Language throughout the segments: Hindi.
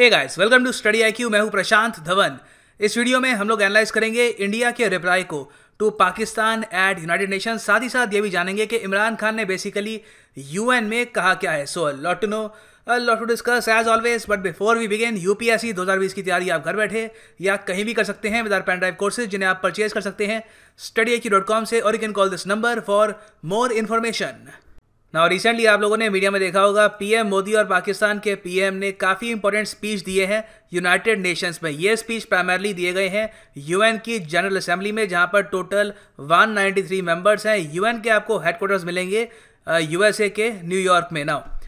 Hey guys welcome to study IQ मैं हूँ प्रशांत धवन। इस वीडियो में हम लोग एनालाइज करेंगे इंडिया के रिप्लाई को। To Pakistan at United Nation साथ ही साथ ये भी जानेंगे कि इमरान खान ने बेसिकली यूएन में कहा क्या है। So lot to know lot to discuss as always but before we begin UPSC 2020 की तैयारी आप घर बैठे या कहीं भी कर सकते हैं with our pen drive courses जिन्हें आप परचेज कर सकते हैं। स्टडी से और you can call this number for more information ना रिसेंटली आप लोगों ने मीडिया में देखा होगा पीएम मोदी और पाकिस्तान के पीएम ने काफ़ी इंपॉर्टेंट स्पीच दिए हैं यूनाइटेड नेशंस में। ये स्पीच प्राइमरली दिए गए हैं यूएन की जनरल असेंबली में, जहाँ पर टोटल 193 मेंबर्स हैं। यूएन के आपको हेडक्वार्टर्स मिलेंगे यूएसए के न्यूयॉर्क में। ना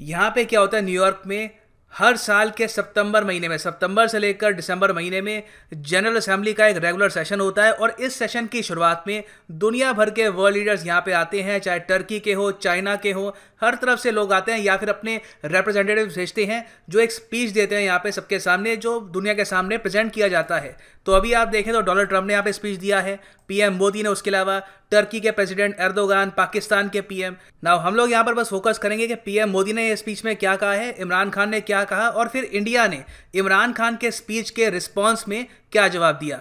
यहाँ पे क्या होता है न्यूयॉर्क में? हर साल के सितंबर महीने में, सितंबर से लेकर दिसंबर महीने में जनरल असेंबली का एक रेगुलर सेशन होता है और इस सेशन की शुरुआत में दुनिया भर के वर्ल्ड लीडर्स यहाँ पे आते हैं, चाहे टर्की के हो चाइना के हो हर तरफ़ से लोग आते हैं या फिर अपने रिप्रेजेंटेटिव भेजते हैं, जो एक स्पीच देते हैं यहाँ पे सबके सामने, जो दुनिया के सामने प्रेजेंट किया जाता है। तो अभी आप देखें तो डोनाल्ड ट्रंप ने यहाँ पे स्पीच दिया है पीएम मोदी ने, उसके अलावा टर्की के प्रेसिडेंट एर्दोगान पाकिस्तान के पीएम नाउ हम लोग यहाँ पर बस फोकस करेंगे कि पीएम मोदी ने ये स्पीच में क्या कहा है इमरान खान ने क्या कहा, और फिर इंडिया ने इमरान खान के स्पीच के रिस्पॉन्स में क्या जवाब दिया।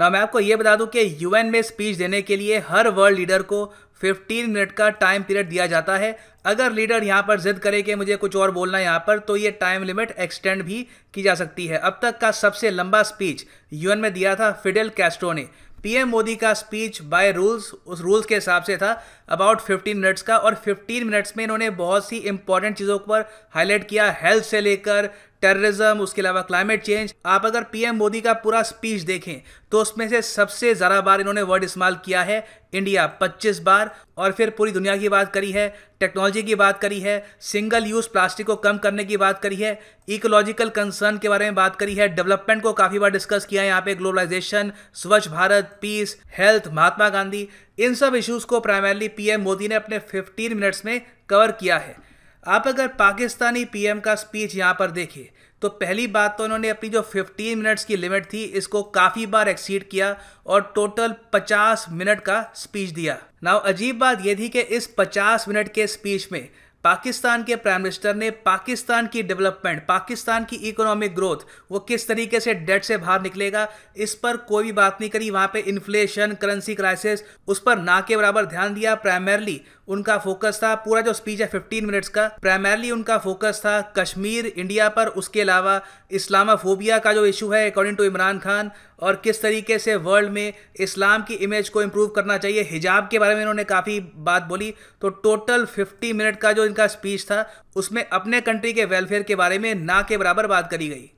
ना मैं आपको ये बता दूँ कि यूएन में स्पीच देने के लिए हर वर्ल्ड लीडर को 15 मिनट का टाइम पीरियड दिया जाता है। अगर लीडर यहाँ पर जिद करे कि मुझे कुछ और बोलना है यहाँ पर तो ये टाइम लिमिट एक्सटेंड भी की जा सकती है। अब तक का सबसे लंबा स्पीच यूएन में दिया था फिडेल कैस्ट्रो ने। पीएम मोदी का स्पीच बाय रूल्स उस रूल्स के हिसाब से था अबाउट 15 मिनट्स का, और 15 मिनट्स में इन्होंने बहुत सी इंपॉर्टेंट चीज़ों पर हाईलाइट किया। हेल्थ से लेकर टेररिज्म उसके अलावा क्लाइमेट चेंज आप अगर पीएम मोदी का पूरा स्पीच देखें तो उसमें से सबसे ज़्यादा बार इन्होंने वर्ड इस्तेमाल किया है इंडिया 25 बार, और फिर पूरी दुनिया की बात करी है टेक्नोलॉजी की बात करी है सिंगल यूज़ प्लास्टिक को कम करने की बात करी है इकोलॉजिकल कंसर्न के बारे में बात करी है डेवलपमेंट को काफ़ी बार डिस्कस किया है यहाँ पे globalisation Swachh Bharat peace health Mahatma Gandhi, इन सब इश्यूज़ को प्राइमरली पीएम मोदी ने अपने 15 मिनट्स में कवर किया है। आप अगर पाकिस्तानी पीएम का स्पीच यहाँ पर देखें तो पहली बात तो उन्होंने अपनी जो 15 मिनट्स की लिमिट थी, इसको काफ़ी बार एक्सीड किया और टोटल 50 मिनट का स्पीच दिया। नाउ अजीब बात यह थी कि इस 50 मिनट के स्पीच में पाकिस्तान के प्राइम मिनिस्टर ने पाकिस्तान की डेवलपमेंट पाकिस्तान की इकोनॉमिक ग्रोथ वो किस तरीके से डेट से बाहर निकलेगा, इस पर कोई भी बात नहीं करी। वहाँ पे इन्फ्लेशन करेंसी क्राइसिस उस पर ना के बराबर ध्यान दिया। प्राइमरली उनका फोकस था पूरा जो स्पीच है 15 मिनट्स का। प्राइमरली उनका फोकस था कश्मीर इंडिया पर। उसके अलावा इस्लामाफोबिया का जो इशू है अकॉर्डिंग टू इमरान खान और किस तरीके से वर्ल्ड में इस्लाम की इमेज को इम्प्रूव करना चाहिए हिजाब के बारे में इन्होंने काफ़ी बात बोली। तो टोटल 50 मिनट का जो इनका स्पीच था उसमें अपने कंट्री के वेलफेयर के बारे में ना के बराबर बात करी गई।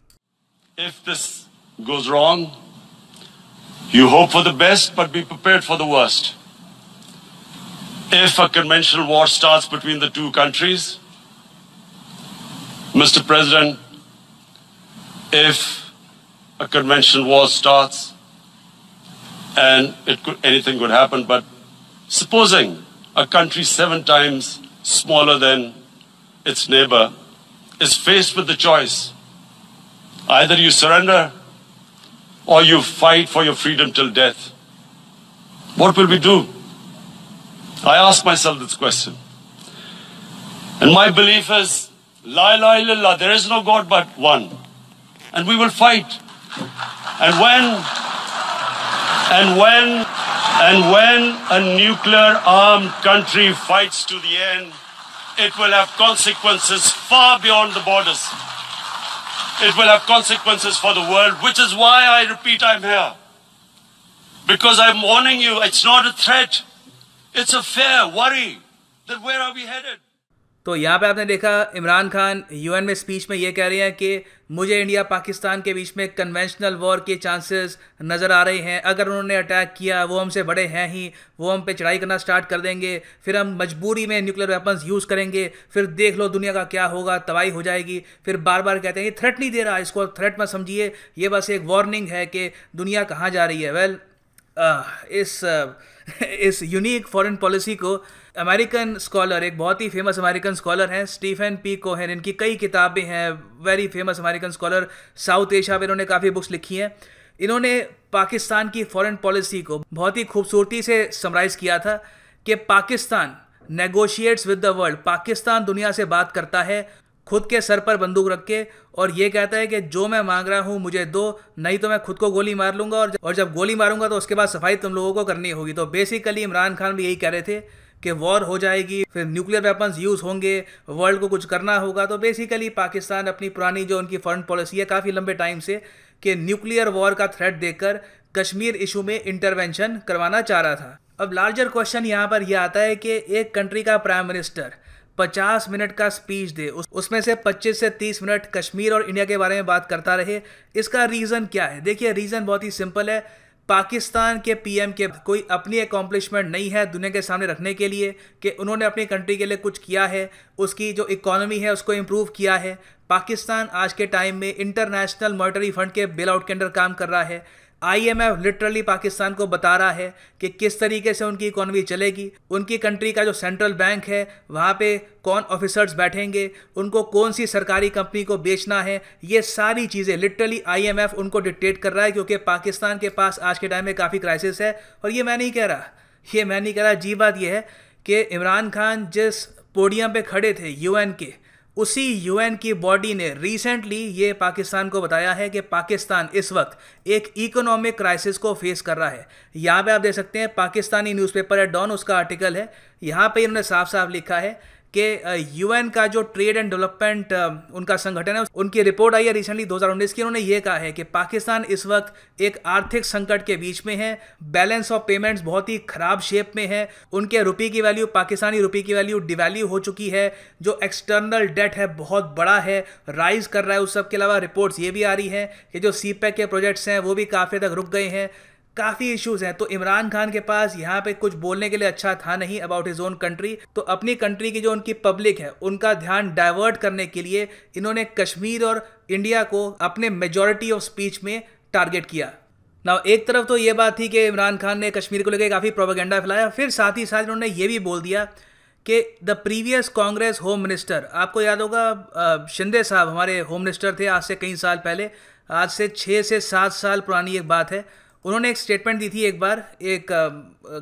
If this goes wrong, you hope for the best but be prepared for the worst. If a conventional war starts between the two countries, Mr. President, if a conventional war starts and it could, anything could happen, but supposing a country seven times smaller than its neighbor is faced with the choice either you surrender or you fight for your freedom till death. What will we do? I ask myself this question. And my belief is, La ilaha illallah, there is no God but one. And we will fight. And when, and when, and when a nuclear armed country fights to the end, it will have consequences far beyond the borders. It will have consequences for the world, which is why I repeat I'm here. Because I'm warning you, it's not a threat. It's a fair worry that where are we headed? तो यहाँ पे आपने देखा इमरान खान यूएन में स्पीच में ये कह रहे हैं कि मुझे इंडिया पाकिस्तान के बीच में कन्वेंशनल वॉर के चांसेस नज़र आ रहे हैं। अगर उन्होंने अटैक किया, वो हमसे बड़े हैं ही। वो हम पे चढ़ाई करना स्टार्ट कर देंगे। फिर हम मजबूरी में न्यूक्लियर वेपन्स यूज़ करेंगे। फिर देख लो दुनिया का क्या होगा, तबाही हो जाएगी। फिर बार बार कहते हैं, ये थ्रेट नहीं दे रहा, इसको थ्रेट मत समझिए। ये बस एक वार्निंग है कि दुनिया कहाँ जा रही है। वेल इस इस यूनिक फॉरेन पॉलिसी को अमेरिकन स्कॉलर एक बहुत ही फ़ेमस अमेरिकन स्कॉलर हैं स्टीफन पी कोहेन इनकी कई किताबें हैं very famous American scholar South Asia में इन्होंने काफ़ी बुक्स लिखी हैं। इन्होंने पाकिस्तान की फॉरेन पॉलिसी को बहुत ही खूबसूरती से समराइज़ किया था कि Pakistan negotiates with the world Pakistan दुनिया से बात करता है खुद के सर पर बंदूक रख के और ये कहता है कि जो मैं मांग रहा हूँ, मुझे दो, नहीं तो मैं खुद को गोली मार लूँगा और और जब गोली मारूँगा तो उसके बाद सफ़ाई तुम लोगों को करनी होगी। तो बेसिकली इमरान खान भी यही कह रहे थे कि वॉर हो जाएगी, फिर न्यूक्लियर वेपन्स यूज़ होंगे वर्ल्ड को कुछ करना होगा। तो बेसिकली पाकिस्तान अपनी पुरानी जो उनकी फॉरन पॉलिसी है, काफ़ी लंबे टाइम से कि न्यूक्लियर वॉर का थ्रेट देकर कश्मीर इशू में इंटरवेंशन करवाना चाह रहा था। अब लार्जर क्वेश्चन यहाँ पर यह आता है कि एक कंट्री का प्राइम मिनिस्टर 50 मिनट का स्पीच दे। उस, उसमें से 25 से 30 मिनट कश्मीर और इंडिया के बारे में बात करता रहे। इसका रीज़न क्या है? देखिए रीज़न बहुत ही सिंपल है। पाकिस्तान के पीएम के कोई अपनी अकॉम्प्लिशमेंट नहीं है दुनिया के सामने रखने के लिए कि उन्होंने अपनी कंट्री के लिए कुछ किया है। उसकी जो इकोनॉमी है उसको इम्प्रूव किया है। पाकिस्तान आज के टाइम में इंटरनेशनल मॉनिटरी फंड के बेल आउट के अंडर काम कर रहा है। आईएमएफ लिटरली पाकिस्तान को बता रहा है कि किस तरीके से उनकी इकोनॉमी चलेगी। उनकी कंट्री का जो सेंट्रल बैंक है, वहाँ पे कौन ऑफिसर्स बैठेंगे? उनको कौन सी सरकारी कंपनी को बेचना है? ये सारी चीज़ें लिटरली आईएमएफ उनको डिक्टेट कर रहा है क्योंकि पाकिस्तान के पास आज के टाइम में काफ़ी क्राइसिस है और ये मैं नहीं कह रहा। ये मैं नहीं कह रहा। जी बात यह है कि इमरान खान जिस पोडियम पे खड़े थे यूएन के उसी यूएन की बॉडी ने रिसेंटली ये पाकिस्तान को बताया है कि पाकिस्तान इस वक्त एक इकोनॉमिक क्राइसिस को फेस कर रहा है। यहाँ पे आप देख सकते हैं, पाकिस्तानी न्यूज़पेपर है डॉन उसका आर्टिकल है। यहाँ पे इन्होंने साफ़ साफ़ लिखा है कि यूएन का जो ट्रेड एंड डेवलपमेंट उनका संगठन है, उनकी रिपोर्ट आई है रिसेंटली 2019 की। उन्होंने ये कहा है कि पाकिस्तान इस वक्त एक आर्थिक संकट के बीच में है। बैलेंस ऑफ़ पेमेंट्स बहुत ही खराब शेप में है। उनके रुपये की वैल्यू पाकिस्तानी रुपये की वैल्यू डिवैल्यू हो चुकी है। जो एक्सटर्नल डेट है, बहुत बड़ा है। राइज कर रहा है उस सब के अलावा रिपोर्ट्स ये भी आ रही हैं कि जो सी के प्रोजेक्ट्स हैं, वो भी काफ़ी तक रुक गए हैं। काफ़ी इश्यूज़ हैं। तो इमरान खान के पास यहाँ पे कुछ बोलने के लिए अच्छा था नहीं अबाउट हिज ओन कंट्री तो अपनी कंट्री की जो उनकी पब्लिक है, उनका ध्यान डाइवर्ट करने के लिए इन्होंने कश्मीर और इंडिया को अपने मेजोरिटी ऑफ़ स्पीच में टारगेट किया। ना एक तरफ़ तो ये बात थी कि इमरान खान ने कश्मीर को लेकर काफ़ी प्रोपागेंडा फैलाया, फिर साथ ही साथ इन्होंने ये भी बोल दिया कि the previous Congress home minister आपको याद होगा शिंदे साहब हमारे होम मिनिस्टर थे आज से कई साल पहले। आज से छः से सात साल पुरानी एक बात है। उन्होंने एक स्टेटमेंट दी थी एक बार एक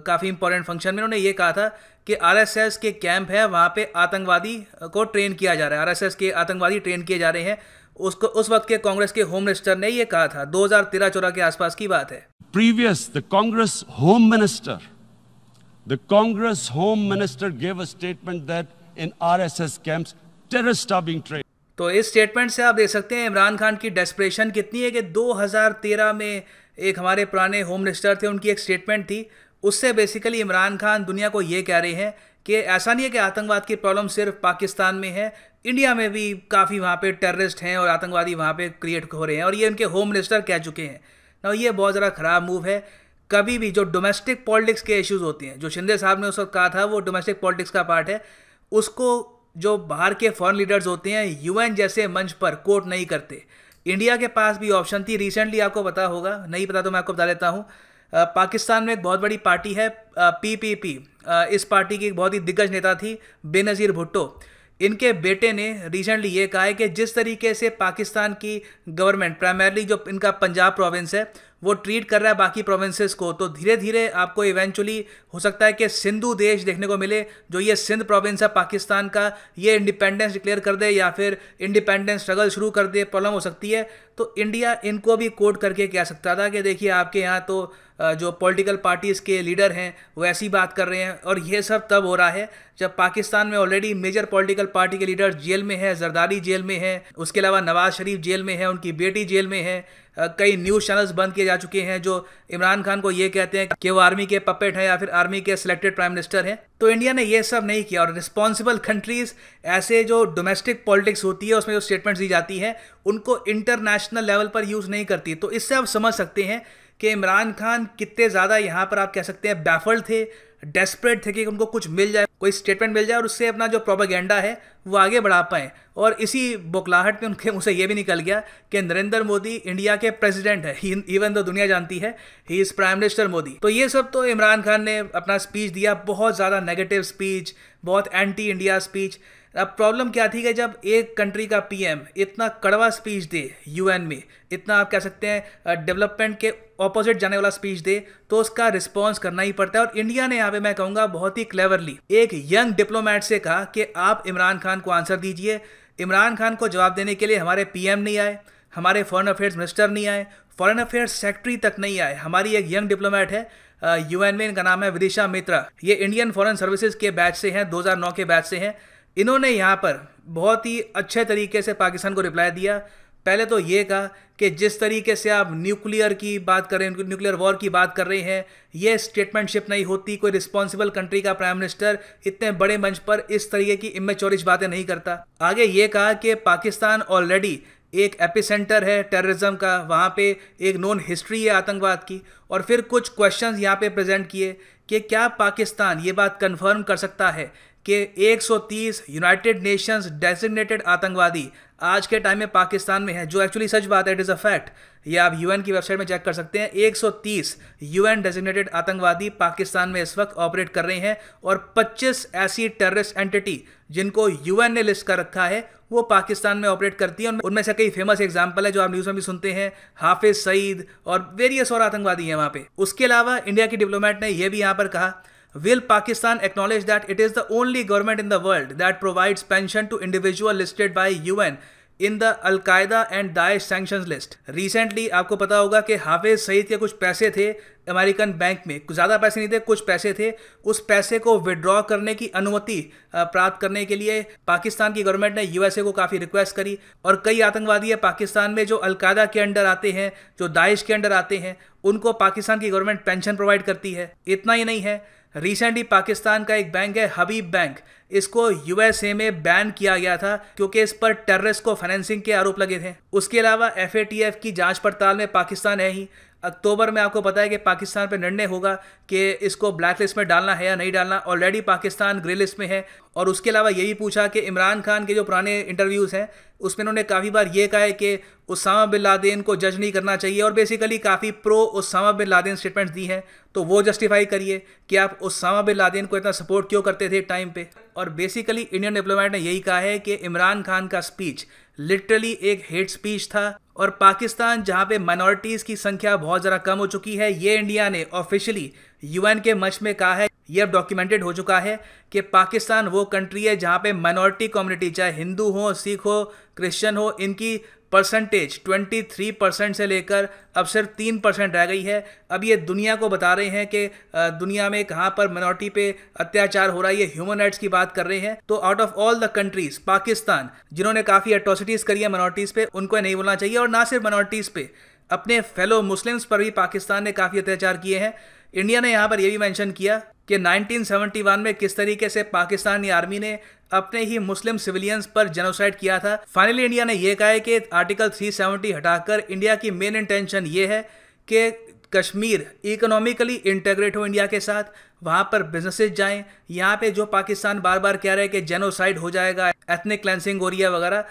काफ़ी इंपॉर्टेंट फ़ंक्शन में उन्होंने ये कहा था कि आरएसएस के कैंप है वहाँ पे आतंकवादी को ट्रेन किया जा रहा है। आरएसएस के आतंकवादी ट्रेन किए जा रहे हैं। उसको उस वक्त के कांग्रेस के होम मिनिस्टर ने ये कहा था 2013 चौदह के आसपास की बात है। Previous the Congress home minister the Congress home minister gave a statement that in RSS camps terrorist are being train तो इस स्टेटमेंट से आप देख सकते हैं इमरान खान की डेस्परेशन कितनी है कि 2013 में एक हमारे पुराने होम मिनिस्टर थे, उनकी एक स्टेटमेंट थी। उससे बेसिकली इमरान खान दुनिया को ये कह रहे हैं कि ऐसा नहीं है कि आतंकवाद की प्रॉब्लम सिर्फ़ पाकिस्तान में है इंडिया में भी काफ़ी वहाँ पे टेररिस्ट हैं और आतंकवादी वहाँ पे क्रिएट हो रहे हैं और ये उनके होम मिनिस्टर कह चुके हैं। ना ये बहुत ज़्यादा ख़राब मूव है। कभी भी जो डोमेस्टिक पॉलिटिक्स के इश्यूज़ होते हैं, जो शिंदे साहब ने उस वक्त कहा था, वो डोमेस्टिक पॉलिटिक्स का पार्ट है। उसको जो बाहर के फॉरेन लीडर्स होते हैं यूएन जैसे मंच पर कोट नहीं करते। इंडिया के पास भी ऑप्शन थी। रिसेंटली आपको पता होगा, नहीं पता तो मैं आपको बता देता हूँ। पाकिस्तान में एक बहुत बड़ी पार्टी है पीपीपी इस पार्टी की एक बहुत ही दिग्गज नेता थी, बेनज़ीर भुट्टो। इनके बेटे ने रिसेंटली ये कहा है कि जिस तरीके से पाकिस्तान की गवर्नमेंट प्राइमरली जो इनका पंजाब प्रोविंस है, वो ट्रीट कर रहा है बाकी प्रोविंसेस को तो धीरे धीरे आपको इवेंचुअली हो सकता है कि सिंधु देश देखने को मिले, जो ये सिंध प्रोविंस है, पाकिस्तान का, ये इंडिपेंडेंस डिक्लेयर कर दे या फिर इंडिपेंडेंस स्ट्रगल शुरू कर दे प्रॉब्लम हो सकती है। तो इंडिया इनको भी कोट करके कह सकता था कि देखिए आपके यहाँ तो जो पॉलिटिकल पार्टीज़ के लीडर हैं, वो ऐसी बात कर रहे हैं। और ये सब तब हो रहा है जब पाकिस्तान में ऑलरेडी मेजर पॉलिटिकल पार्टी के लीडर जेल में है, जरदारी जेल में है, उसके अलावा नवाज़ शरीफ जेल में है, उनकी बेटी जेल में है। कई न्यूज़ चैनल्स बंद किए जा चुके हैं जो इमरान खान को ये कहते हैं कि वो आर्मी के पपेट हैं या फिर आर्मी के सिलेक्टेड प्राइम मिनिस्टर हैं। तो इंडिया ने ये सब नहीं किया और रिस्पॉन्सिबल कंट्रीज़ ऐसे जो डोमेस्टिक पॉलिटिक्स होती है, उसमें जो स्टेटमेंट्स दी जाती है, उनको इंटरनेशनल लेवल पर यूज़ नहीं करती। तो इससे आप समझ सकते हैं कि इमरान खान कितने ज़्यादा यहाँ पर आप कह सकते हैं बैफल्ड थे डेस्परेट थे कि उनको कुछ मिल जाए, कोई स्टेटमेंट मिल जाए और उससे अपना जो प्रोपागेंडा है, वो आगे बढ़ा पाएँ। और इसी बोखलाहट में उनके मुझसे ये भी निकल गया कि नरेंद्र मोदी इंडिया के प्रेसिडेंट है इवन तो दुनिया जानती है he is prime minister Modi. तो ये सब तो इमरान खान ने अपना स्पीच दिया, बहुत ज़्यादा नेगेटिव स्पीच बहुत एंटी इंडिया स्पीच अब प्रॉब्लम क्या थी कि जब एक कंट्री का पीएम इतना कड़वा स्पीच दे यूएन में, इतना आप कह सकते हैं डेवलपमेंट के ऑपोजिट जाने वाला स्पीच दे तो उसका रिस्पॉन्स करना ही पड़ता है। और इंडिया ने यहाँ पे मैं कहूँगा बहुत ही क्लेवरली एक यंग डिप्लोमेट से कहा कि आप इमरान खान को आंसर दीजिए। इमरान खान को जवाब देने के लिए हमारे पीएम नहीं आए, हमारे फॉरेन अफेयर्स मिनिस्टर नहीं आए फॉरेन अफेयर्स सेक्रेटरी तक नहीं आए। हमारी एक यंग डिप्लोमेट है यूएन में, इनका नाम है विदिशा मित्रा। ये इंडियन फॉरेन सर्विसेज़ के बैच से हैं 2009 के बैच से हैं। इन्होंने यहाँ पर बहुत ही अच्छे तरीके से पाकिस्तान को रिप्लाई दिया। पहले तो ये कहा कि जिस तरीके से आप न्यूक्लियर की बात कर रहे हैं न्यूक्लियर वॉर की बात कर रहे हैं, ये स्टेटमेंटशिप नहीं होती, कोई रिस्पॉन्सिबल कंट्री का प्राइम मिनिस्टर इतने बड़े मंच पर इस तरीके की इमेचोरिश बातें नहीं करता। आगे ये कहा कि पाकिस्तान ऑलरेडी एक एपिसेंटर है टेररिज्म का, वहाँ पे एक नॉन हिस्ट्री है आतंकवाद की। और फिर कुछ क्वेश्चंस यहाँ पे प्रेजेंट किए कि क्या पाकिस्तान ये बात कंफर्म कर सकता है कि 130 यूनाइटेड नेशंस डेजिग्नेटेड आतंकवादी आज के टाइम में पाकिस्तान में है, जो एक्चुअली सच बात है इट इज़ अ फैक्ट ये आप यूएन की वेबसाइट में चेक कर सकते हैं। 130 यूएन डेजिग्नेटेड आतंकवादी पाकिस्तान में इस वक्त ऑपरेट कर रहे हैं और 25 ऐसी टेररिस्ट एंटिटी जिनको यूएन ने लिस्ट कर रखा है, वो पाकिस्तान में ऑपरेट करती है। उनमें से कई फ़ेमस एग्ज़ाम्पल है, जो आप न्यूज़ में भी सुनते हैं। हाफिज सईद और वेरियस और आतंकवादी हैं वहाँ पे। उसके अलावा इंडिया की डिप्लोमेट ने यह भी यहाँ पर कहा Will Pakistan acknowledge that it is the only government in the world that provides pension to individual listed by UN in the Al Qaeda and Daesh sanction list recently आपको पता होगा कि हाफिज सईद के कुछ पैसे थे अमेरिकन बैंक में। कुछ ज़्यादा पैसे नहीं थे, कुछ पैसे थे। उस पैसे को विड्रॉ करने की अनुमति प्राप्त करने के लिए पाकिस्तान की गवर्नमेंट ने यूएसए को काफ़ी रिक्वेस्ट करी और कई आतंकवादी है पाकिस्तान में जो अलकायदा के अंडर आते हैं, जो दाइश के अंडर आते हैं, उनको पाकिस्तान की गवर्नमेंट पेंशन प्रोवाइड करती है। इतना ही नहीं है रिसेंटली पाकिस्तान का एक बैंक है हबीब बैंक इसको यूएसए में बैन किया गया था क्योंकि इस पर टेररिस्ट को फाइनेंसिंग के आरोप लगे थे। उसके अलावा एफएटीएफ की जाँच पड़ताल में पाकिस्तान है ही। अक्टूबर में आपको पता है कि पाकिस्तान पर निर्णय होगा कि इसको ब्लैक लिस्ट में डालना है या नहीं डालना। ऑलरेडी पाकिस्तान ग्रे लिस्ट में है। और उसके अलावा ये भी पूछा कि इमरान खान के जो पुराने इंटरव्यूज़ हैं, उसमें उन्होंने काफ़ी बार ये कहा है कि उसामा बिन लादेन को जज नहीं करना चाहिए और बेसिकली काफ़ी pro Osama bin Laden statements दी हैं। तो वो जस्टिफाई करिए कि आप उसामा बिन लादेन को इतना सपोर्ट क्यों करते थे टाइम पे? और बेसिकली इंडियन डिप्लोमेट ने यही कहा है कि इमरान खान का स्पीच लिटरली एक हेट स्पीच था। और पाकिस्तान, जहाँ पे माइनॉरिटीज़ की संख्या बहुत ज़्यादा कम हो चुकी है, ये इंडिया ने ऑफिशियली यूएन के मंच में कहा है। ये अब डॉक्यूमेंटेड हो चुका है कि पाकिस्तान वो कंट्री है जहाँ पे माइनॉरिटी कम्युनिटी चाहे हिंदू हो, सिख हो क्रिश्चियन हो, इनकी परसेंटेज 23 परसेंट से लेकर अब सिर्फ़ तीन परसेंट रह गई है। अब ये दुनिया को बता रहे हैं कि दुनिया में कहाँ पर मिनोरिटी पे अत्याचार हो रहा है, ये ह्यूमन राइट्स की बात कर रहे हैं। तो out of all the countries Pakistan, जिन्होंने काफ़ी एट्रोसिटीज़ करी है मिनोरिटीज़ पे, उनको नहीं बोलना चाहिए। और ना सिर्फ़ मिनोरिटीज़ पे, अपने फेलो मुस्लिम्स पर भी पाकिस्तान ने काफ़ी अत्याचार किए हैं। इंडिया ने यहाँ पर यह भी मैंशन किया कि 1971 में किस तरीके से पाकिस्तानी आर्मी ने अपने ही मुस्लिम सिविलियंस पर जेनोसाइड किया था। फाइनली इंडिया ने यह कहा है कि आर्टिकल 370 हटाकर इंडिया की मेन इंटेंशन ये है कि कश्मीर इकोनॉमिकली इंटेग्रेट हो इंडिया के साथ। वहाँ पर बिजनेसेस जाएँ। यहाँ पे जो पाकिस्तान बार बार कह रहे हैं कि जेनोसाइड हो जाएगा एथनिक क्लेंसिंग हो रही है वगैरह,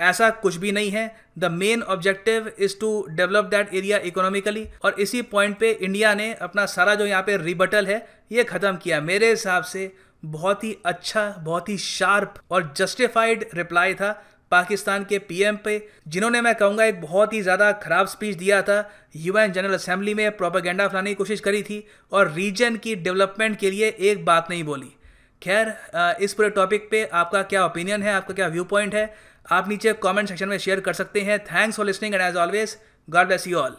ऐसा कुछ भी नहीं है। The main objective is to develop that area economically और इसी पॉइंट पे इंडिया ने अपना सारा जो यहाँ पे रिबटल है, ये ख़त्म किया। मेरे हिसाब से बहुत ही अच्छा बहुत ही शार्प और जस्टिफाइड रिप्लाई था पाकिस्तान के पीएम पे, जिन्होंने मैं कहूँगा एक बहुत ही ज़्यादा ख़राब स्पीच दिया था। यूएन जनरल असेंबली में प्रोपागेंडा फैलाने की कोशिश करी थी और रीजन की डेवलपमेंट के लिए एक बात नहीं बोली। खैर इस पूरे टॉपिक पे आपका क्या ओपिनियन है? आपका क्या व्यू पॉइंट है? आप नीचे कमेंट सेक्शन में शेयर कर सकते हैं। Thanks for listening and as always God bless you all